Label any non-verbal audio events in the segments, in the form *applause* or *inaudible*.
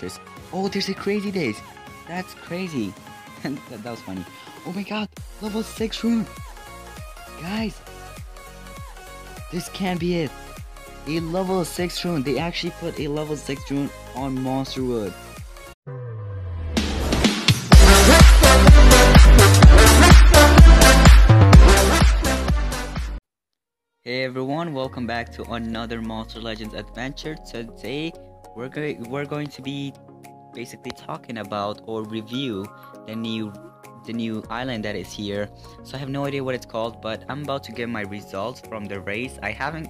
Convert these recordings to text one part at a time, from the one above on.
monsters. Oh, there's a crazy days. That's crazy. *laughs* that, that was funny. Oh my god, level 6 rune. Guys, this can't be it. A level 6 rune. They actually put a level 6 rune on Monster Wood. Hey everyone, welcome back to another Monster Legends adventure. Today we're going we're going to be basically talking about or review the new the new island that is here. So I have no idea what it's called, but I'm about to get my results from the race. I haven't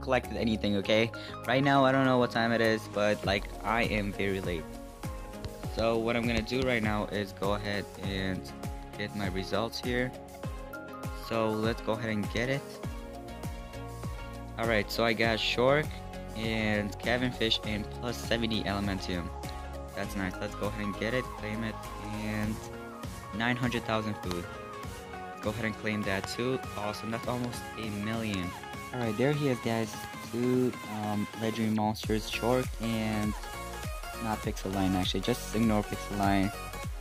collected anything, okay? Right now I don't know what time it is, but like I am very late. So what I'm gonna do right now is go ahead and get my results here. So let's go ahead and get it. Alright, so I got Shork and Cabin Fish and plus 70 Elementium. That's nice. Let's go ahead and get it, claim it, and 900,000 food. Go ahead and claim that too. Awesome, that's almost a million. Alright, there he is guys. Two um, legendary monsters, Shork and not Pixel Line. actually, just ignore Pixeline.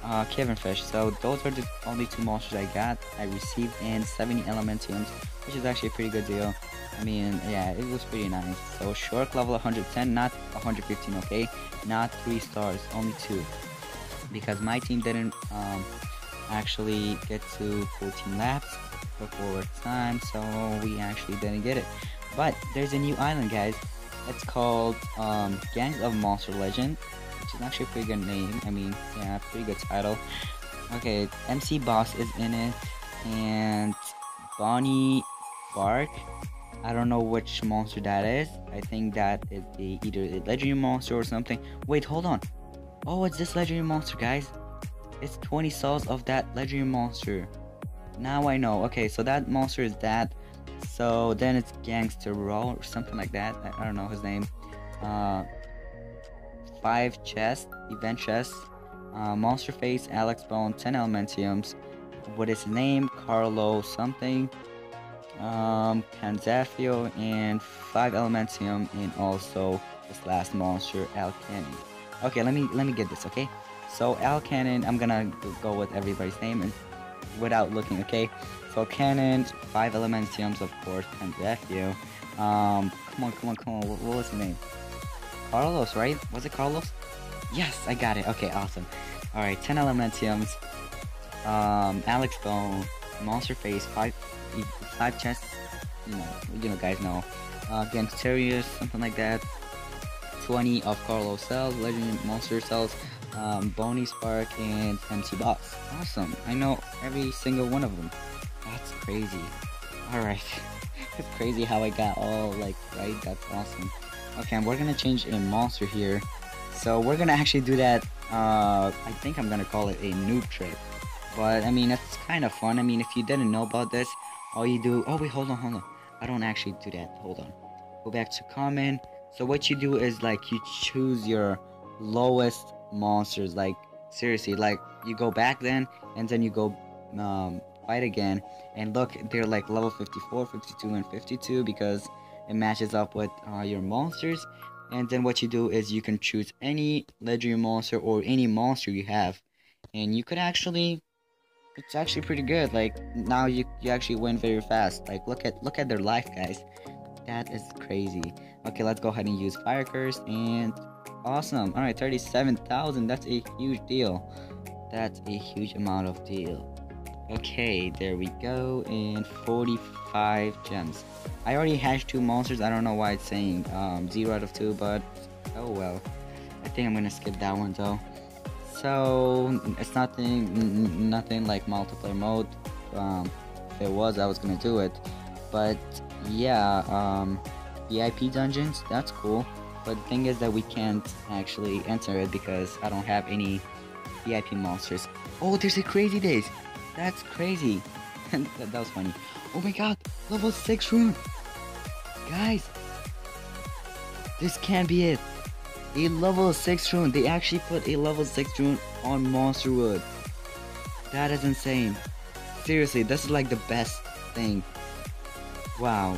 Uh, Cabin Fish. So those are the only two monsters I got, I received, and 70 Elementiums, which is actually a pretty good deal. I mean, yeah, it was pretty nice. So Shark level 110, not 115, okay? Not 3 stars, only 2. Because my team didn't um, actually get to 14 laps before time, so we actually didn't get it. But there's a new island, guys. It's called um, Gangs of Monster Legend, which is actually a pretty good name. I mean, yeah, pretty good title. Okay, MC Boss is in it, and Bonnie Bark I don't know which monster that is. I think that is a, either a legendary monster or something. Wait, hold on. Oh, it's this legendary monster, guys. It's 20 souls of that legendary monster. Now I know. Okay, so that monster is that. So then it's Gangster Raw or something like that. I, I don't know his name. Uh, five chest, event chest. Uh, monster face, Alex Bone, 10 Elementiums. What is his name? Carlo something um, Panzafio, and 5 Elementium, and also this last monster, Alcannon. Okay, let me let me get this, okay? So Alcannon, I'm gonna go with everybody's name and without looking, okay? So Cannon, 5 Elementiums, of course, Panzafio. Um, come on, come on, come on, what, what was his name? Carlos, right? Was it Carlos? Yes, I got it. Okay, awesome. Alright, 10 Elementiums. Um, Alex Bone, Monster Face, 5 five chests. You know, you know, guys know. Uh, Gangsterius, something like that. 20 of Carlos cells, Legend Monster cells, um, Bonnie Spark, and MC Boss. Awesome. I know every single one of them. That's crazy. Alright. *laughs* it's crazy how I got all, like, right? That's awesome. Okay, and we're gonna change a monster here. So we're gonna actually do that, uh, I think I'm gonna call it a noob trip. But, I mean, it's kind of fun. I mean, if you didn't know about this, all you do oh wait hold on hold on i don't actually do that hold on go back to common so what you do is like you choose your lowest monsters like seriously like you go back then and then you go um, fight again and look they're like level 54 52 and 52 because it matches up with uh, your monsters and then what you do is you can choose any legendary monster or any monster you have and you could actually it's actually pretty good. Like now you you actually win very fast. Like look at look at their life, guys. That is crazy. Okay, let's go ahead and use Fire Curse and awesome. All right, thirty-seven thousand. That's a huge deal. That's a huge amount of deal. Okay, there we go. And 45 gems. I already hatched two monsters. I don't know why it's saying um, 0 out of 2, but oh well. I think I'm gonna skip that one though so it's nothing nothing like multiplayer mode um, if it was I was gonna do it but yeah um, VIP dungeons that's cool but the thing is that we can't actually enter it because I don't have any VIP monsters oh there's a crazy days that's crazy *laughs* that, that was funny oh my god level 6 rune guys this can't be it a level 6 rune. They actually put a level 6 rune on Monster Wood. That is insane. Seriously, this is like the best thing. Wow.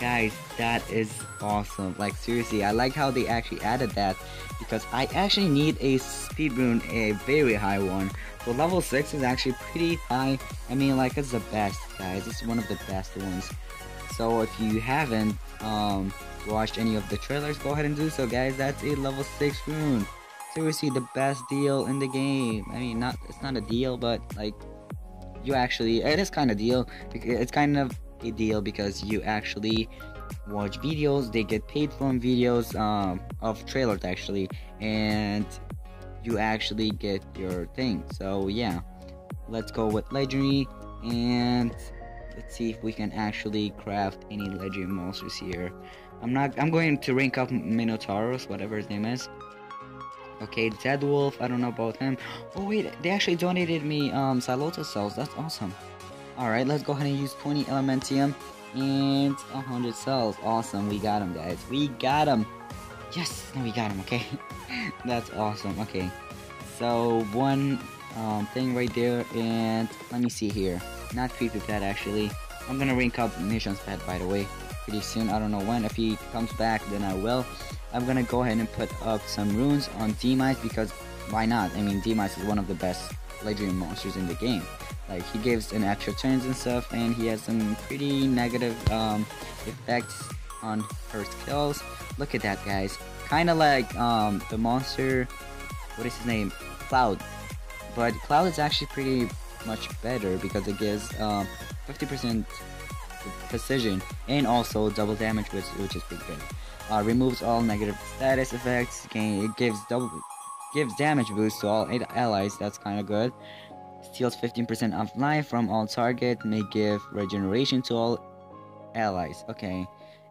Guys, that is awesome. Like seriously, I like how they actually added that because I actually need a speed rune, a very high one. So level 6 is actually pretty high. I mean like it's the best guys. It's one of the best ones. So if you haven't um, watched any of the trailers, go ahead and do so guys. That's a level 6 rune. Seriously, the best deal in the game. I mean, not it's not a deal, but like you actually it is kind of deal. It's kind of a deal because you actually watch videos they get paid from videos um, of trailers actually and you actually get your thing so yeah let's go with legendary and let's see if we can actually craft any legendary monsters here i'm not i'm going to rank up minotauros whatever his name is okay dead wolf i don't know about him oh wait they actually donated me um Xyloto cells that's awesome Alright, let's go ahead and use 20 Elementium and 100 cells. Awesome, we got him, guys. We got him. Yes, we got him, okay? *laughs* That's awesome, okay. So, one um, thing right there, and let me see here. Not creepy pet, actually. I'm gonna rank up Mission's pet, by the way, pretty soon. I don't know when. If he comes back, then I will. I'm gonna go ahead and put up some runes on Demise because why not? I mean, Demise is one of the best legendary monsters in the game. Like he gives an extra turns and stuff, and he has some pretty negative um, effects on her skills. Look at that, guys. Kind of like um, the monster. What is his name? Cloud. But Cloud is actually pretty much better because it gives 50% um, precision and also double damage, which which is pretty good. Uh, removes all negative status effects. Gain, it gives double gives damage boost to all allies. That's kind of good. Steals 15% of life from all target. May give regeneration to all allies. Okay.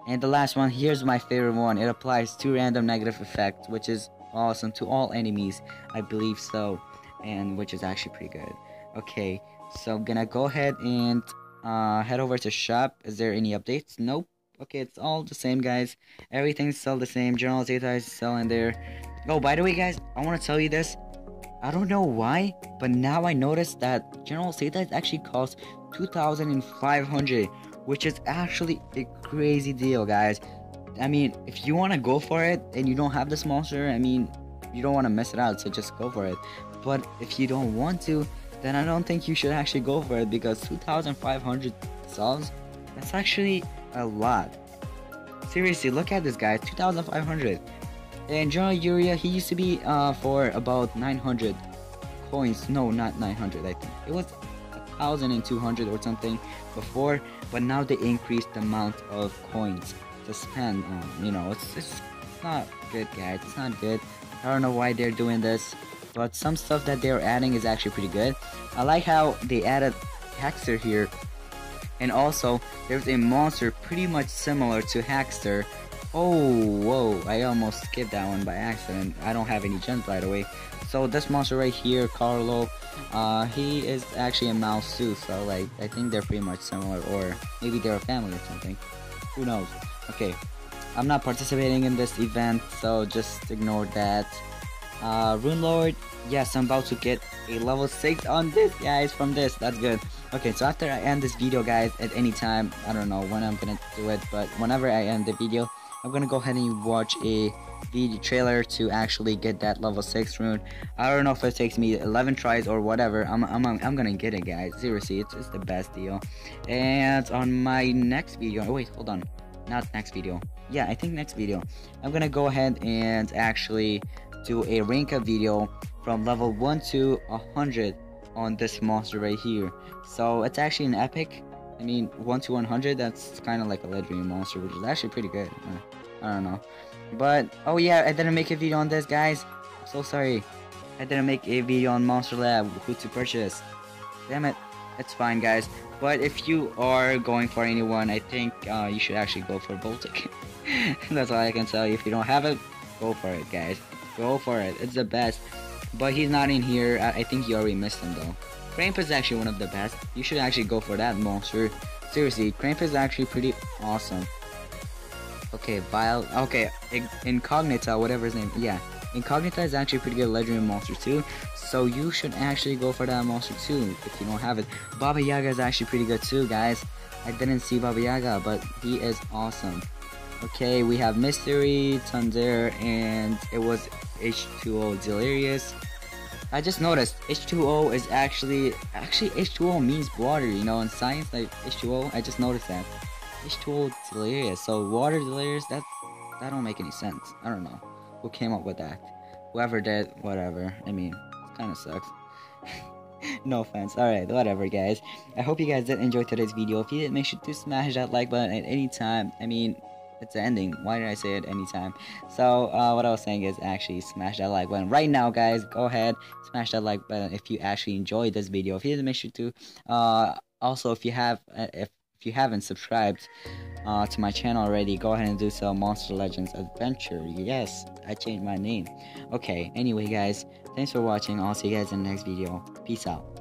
And the last one, here's my favorite one. It applies two random negative effects, which is awesome to all enemies. I believe so. And which is actually pretty good. Okay. So I'm gonna go ahead and uh, head over to shop. Is there any updates? Nope. Okay, it's all the same, guys. Everything's still the same. General Zeta is still in there. Oh, by the way, guys, I want to tell you this. I don't know why, but now I noticed that General Zeta actually costs 2,500, which is actually a crazy deal, guys. I mean, if you want to go for it and you don't have this monster, I mean, you don't want to miss it out, so just go for it. But if you don't want to, then I don't think you should actually go for it because 2,500 subs, that's actually a lot. Seriously, look at this, guys, 2,500. And General Uria, he used to be uh, for about 900 coins. No, not 900, I think. It was 1,200 or something before, but now they increased the amount of coins to spend. Um, you know, it's, it's not good, guys. It's not good. I don't know why they're doing this, but some stuff that they're adding is actually pretty good. I like how they added Haxter here. And also, there's a monster pretty much similar to Haxter Oh, whoa, I almost skipped that one by accident. I don't have any gems, by the way. So this monster right here, Carlo, uh, he is actually a mouse too, so like, I think they're pretty much similar, or maybe they're a family or something. Who knows? Okay, I'm not participating in this event, so just ignore that. Uh, Rune Lord, yes, I'm about to get a level 6 on this, guys, from this, that's good. Okay, so after I end this video, guys, at any time, I don't know when I'm gonna do it, but whenever I end the video, I'm gonna go ahead and watch a video trailer to actually get that level 6 rune. I don't know if it takes me 11 tries or whatever. I'm, I'm, I'm gonna get it, guys. Seriously, it's, it's the best deal. And on my next video, oh wait, hold on. Not next video. Yeah, I think next video. I'm gonna go ahead and actually do a rank up video from level 1 to 100 on this monster right here. So it's actually an epic I mean, 1 to 100, that's kind of like a legendary monster, which is actually pretty good. I don't know. But, oh yeah, I didn't make a video on this, guys. I'm so sorry. I didn't make a video on Monster Lab, who to purchase. Damn it. It's fine, guys. But if you are going for anyone, I think uh, you should actually go for Baltic. *laughs* that's all I can tell you. If you don't have it, go for it, guys. Go for it. It's the best. But he's not in here. I, I think you already missed him, though. Krampus is actually one of the best. You should actually go for that monster. Seriously, Krampus is actually pretty awesome. Okay, Vile. Okay, Incognita, whatever his name. Yeah, Incognita is actually pretty good legendary monster too. So you should actually go for that monster too if you don't have it. Baba Yaga is actually pretty good too, guys. I didn't see Baba Yaga, but he is awesome. Okay, we have Mystery, Thunder, and it was H2O Delirious. I just noticed H2O is actually actually H2O means water, you know, in science like H2O. I just noticed that H2O delirious. So water delirious. That that don't make any sense. I don't know who came up with that. Whoever did, whatever. I mean, kind of sucks. *laughs* no offense. Alright, whatever, guys. I hope you guys did enjoy today's video. If you did, make sure to smash that like button at any time. I mean, it's ending. Why did I say it anytime? So, uh, what I was saying is actually smash that like button right now, guys. Go ahead, smash that like button if you actually enjoyed this video. If you didn't, make sure to. Uh, also, if you have, uh, if if you haven't subscribed uh, to my channel already, go ahead and do so. Monster Legends Adventure. Yes, I changed my name. Okay, anyway, guys, thanks for watching. I'll see you guys in the next video. Peace out.